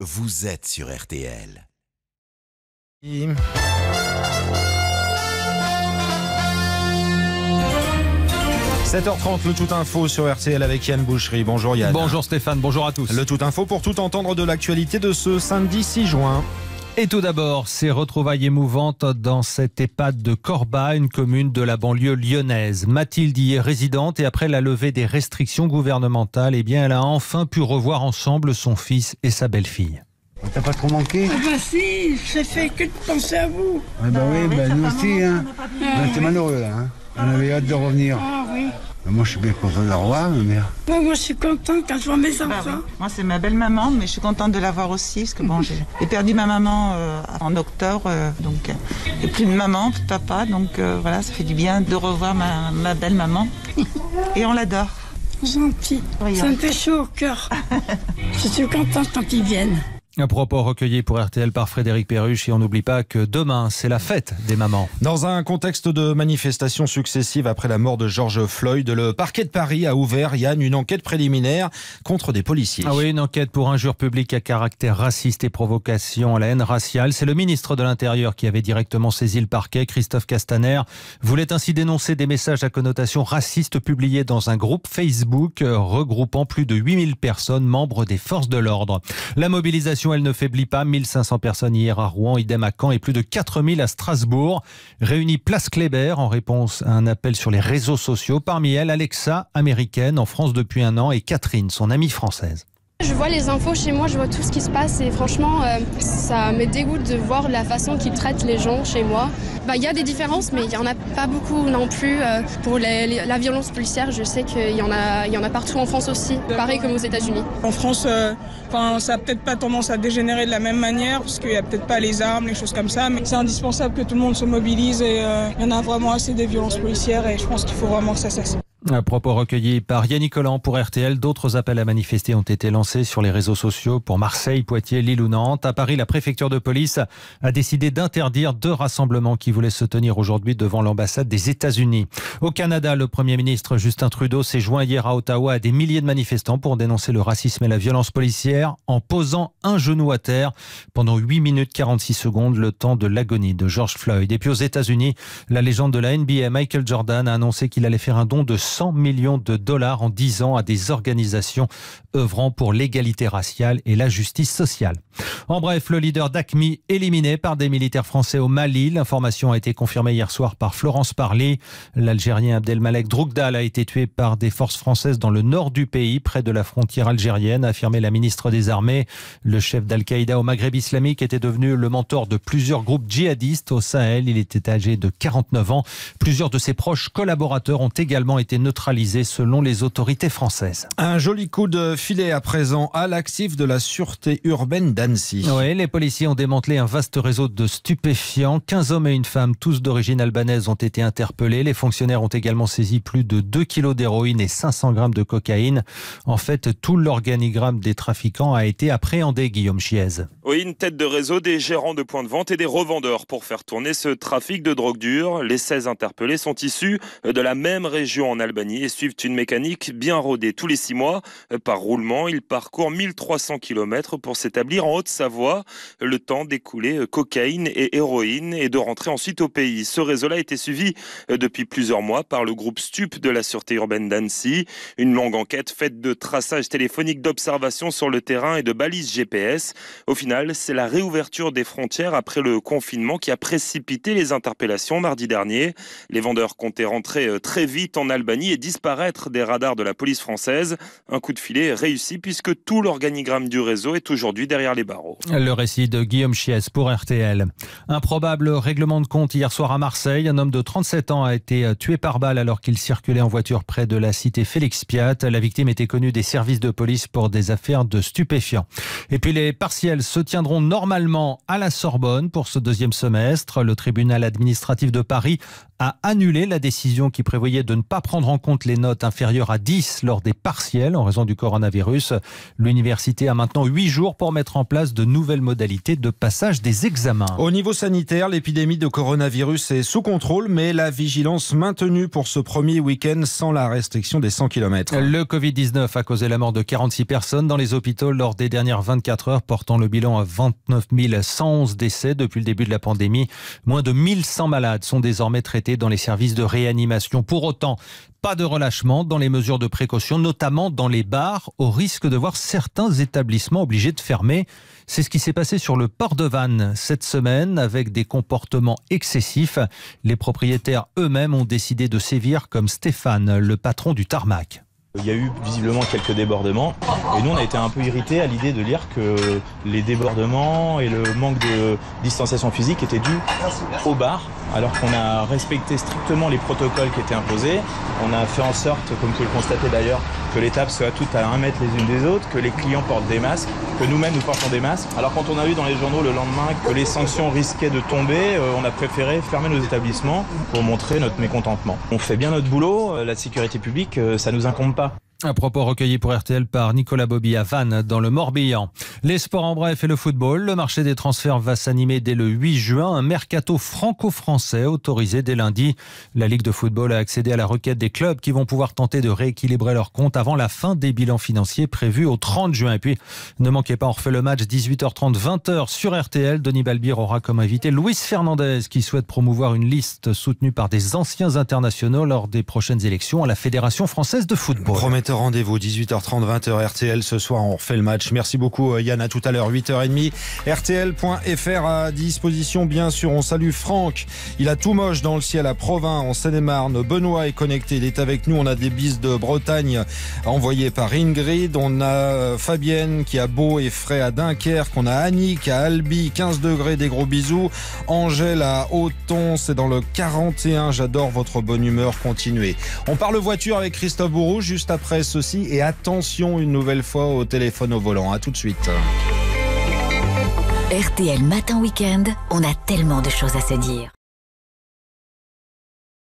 vous êtes sur RTL. 7h30, le tout info sur RTL avec Yann Boucherie. Bonjour Yann. Bonjour Stéphane, bonjour à tous. Le tout info pour tout entendre de l'actualité de ce samedi 6 juin. Et tout d'abord, ces retrouvailles émouvantes dans cette EHPAD de Corba, une commune de la banlieue lyonnaise. Mathilde y est résidente et après la levée des restrictions gouvernementales, eh bien, elle a enfin pu revoir ensemble son fils et sa belle-fille. T'as pas trop manqué? Ah bah si, j'ai fait que de penser à vous. Ah bah oui, bah nous aussi, hein. On était malheureux là, hein. On avait hâte de revenir. Ah oui. Moi je suis bien content de la revoir, ma mère. Moi, moi, je suis contente quand je vois mes Bah oui. enfants. Moi, c'est ma belle-maman, mais je suis contente de la voir aussi, parce que bon, j'ai perdu ma maman euh, en octobre, euh, donc euh, et plus de maman, plus de papa, donc euh, voilà, ça fait du bien de revoir ma, ma belle-maman. Et on l'adore. Gentil. Ça me fait chaud au cœur. je suis contente quand ils viennent. Un propos recueilli pour RTL par Frédéric Perruche et on n'oublie pas que demain, c'est la fête des mamans. Dans un contexte de manifestations successives après la mort de George Floyd, le parquet de Paris a ouvert, Yann, une enquête préliminaire contre des policiers. Ah oui, une enquête pour injure publique à caractère raciste et provocation à la haine raciale. C'est le ministre de l'Intérieur qui avait directement saisi le parquet. Christophe Castaner voulait ainsi dénoncer des messages à connotation raciste publiés dans un groupe Facebook regroupant plus de 8000 personnes membres des forces de l'ordre. La mobilisation, elle ne faiblit pas. 1500 personnes hier à Rouen, idem à Caen et plus de 4000 à Strasbourg. Réunis place Kléber en réponse à un appel sur les réseaux sociaux. Parmi elles, Alexa, américaine, en France depuis un an, et Catherine, son amie française. Je vois les infos chez moi, je vois tout ce qui se passe et franchement, euh, ça me dégoûte de voir la façon qu'ils traitent les gens chez moi. Bah, Il y a des différences, mais il n'y en a pas beaucoup non plus. euh, pour la violence policière, je sais qu'il y, en a- y en a partout en France aussi, pareil comme aux États-Unis. En France, euh, ça a peut-être pas tendance à dégénérer de la même manière, parce qu'il y a peut-être pas les armes, les choses comme ça, mais c'est indispensable que tout le monde se mobilise et euh, il y en a vraiment assez des violences policières et je pense qu'il faut vraiment que ça cesse. Un propos recueilli par Yannick Collant pour RTL. D'autres appels à manifester ont été lancés sur les réseaux sociaux pour Marseille, Poitiers, Lille ou Nantes. À Paris, la préfecture de police a décidé d'interdire deux rassemblements qui voulaient se tenir aujourd'hui devant l'ambassade des États-Unis. Au Canada, le Premier ministre Justin Trudeau s'est joint hier à Ottawa à des milliers de manifestants pour dénoncer le racisme et la violence policière en posant un genou à terre pendant 8 minutes 46 secondes, le temps de l'agonie de George Floyd. Et puis aux États-Unis, la légende de la NBA, Michael Jordan, a annoncé qu'il allait faire un don de 100 millions de dollars en 10 ans à des organisations œuvrant pour l'égalité raciale et la justice sociale. En bref, le leader d'ACMI éliminé par des militaires français au Mali. L'information a été confirmée hier soir par Florence Parly. L'Algérien Abdelmalek Droukdal a été tué par des forces françaises dans le nord du pays, près de la frontière algérienne, a affirmé la ministre des Armées. Le chef d'Al-Qaïda au Maghreb islamique était devenu le mentor de plusieurs groupes djihadistes au Sahel. Il était âgé de 49 ans. Plusieurs de ses proches collaborateurs ont également été neutralisés selon les autorités françaises. Un joli coup de filet à présent à l'actif de la sûreté urbaine d'Annecy. Oui, les policiers ont démantelé un vaste réseau de stupéfiants. 15 hommes et une femme, tous d'origine albanaise, ont été interpellés. Les fonctionnaires ont également saisi plus de 2 kilos d'héroïne et 500 grammes de cocaïne. En fait, tout l'organigramme des trafiquants a été appréhendé, Guillaume Chiez. Oui, une tête de réseau, des gérants de points de vente et des revendeurs pour faire tourner ce trafic de drogue dure. Les 16 interpellés sont issus de la même région en Albanie et suivent une mécanique bien rodée. Tous les six mois, par roulement, ils parcourent 1300 km pour s'établir en Haute-Savoie, le temps d'écouler cocaïne et héroïne et de rentrer ensuite au pays. Ce réseau-là a été suivi depuis plusieurs mois par le groupe STUP de la Sûreté urbaine d'Annecy. Une longue enquête faite de traçage téléphonique, d'observation sur le terrain et de balises GPS. Au final, c'est la réouverture des frontières après le confinement qui a précipité les interpellations mardi dernier. Les vendeurs comptaient rentrer euh, très vite en Albanie et disparaître des radars de la police française. Un coup de filet réussi puisque tout l'organigramme du réseau est aujourd'hui derrière les barreaux. Le récit de Guillaume Chies pour RTL. Un probable règlement de compte hier soir à Marseille. Un homme de 37 ans a été tué par balle alors qu'il circulait en voiture près de la cité Félix Piat. La victime était connue des services de police pour des affaires de stupéfiants. Et puis les partiels se tiendront normalement à la Sorbonne pour ce deuxième semestre. Le tribunal administratif de Paris a annulé la décision qui prévoyait de ne pas prendre en compte les notes inférieures à 10 lors des partiels en raison du coronavirus. L'université a maintenant 8 jours pour mettre en place de nouvelles modalités de passage des examens. Au niveau sanitaire, l'épidémie de coronavirus est sous contrôle, mais la vigilance maintenue pour ce premier week-end sans la restriction des 100 km. Le Covid-19 a causé la mort de 46 personnes dans les hôpitaux lors des dernières 24 heures, portant le bilan à 29 111 décès depuis le début de la pandémie. Moins de 1100 malades sont désormais traités dans les services de réanimation. Pour autant, pas de relâchement dans les mesures de précaution, notamment dans les bars, au risque de voir certains établissements obligés de fermer. C'est ce qui s'est passé sur le port de Vannes cette semaine avec des comportements excessifs. Les propriétaires eux-mêmes ont décidé de sévir comme Stéphane, le patron du tarmac. Il y a eu visiblement quelques débordements et nous on a été un peu irrités à l'idée de lire que les débordements et le manque de distanciation physique étaient dus au bar alors qu'on a respecté strictement les protocoles qui étaient imposés. On a fait en sorte, comme vous le constatez d'ailleurs, que les tables soient toutes à un mètre les unes des autres, que les clients portent des masques, que nous-mêmes nous portons des masques. Alors quand on a vu dans les journaux le lendemain que les sanctions risquaient de tomber, euh, on a préféré fermer nos établissements pour montrer notre mécontentement. On fait bien notre boulot, euh, la sécurité publique, euh, ça nous incombe pas. Un propos recueilli pour RTL par Nicolas Bobby à Vannes, dans le Morbihan. Les sports en bref et le football. Le marché des transferts va s'animer dès le 8 juin. Un mercato franco-français autorisé dès lundi. La Ligue de football a accédé à la requête des clubs qui vont pouvoir tenter de rééquilibrer leurs comptes avant la fin des bilans financiers prévus au 30 juin. Et puis, ne manquez pas, on refait le match 18h30, 20h sur RTL. Denis Balbir aura comme invité Luis Fernandez qui souhaite promouvoir une liste soutenue par des anciens internationaux lors des prochaines élections à la Fédération française de football rendez-vous 18h30, 20h RTL. Ce soir, on refait le match. Merci beaucoup, euh, Yann. À tout à l'heure, 8h30. RTL.fr à disposition, bien sûr. On salue Franck. Il a tout moche dans le ciel à Provins, en Seine-et-Marne. Benoît est connecté. Il est avec nous. On a des bises de Bretagne envoyées par Ingrid. On a euh, Fabienne qui a beau et frais à Dunkerque. On a Annick à Albi, 15 degrés. Des gros bisous. Angèle à Auton, c'est dans le 41. J'adore votre bonne humeur. Continuez. On parle voiture avec Christophe Bourou juste après Et attention une nouvelle fois au téléphone au volant. À tout de suite. RTL Matin Week-end, on a tellement de choses à se dire.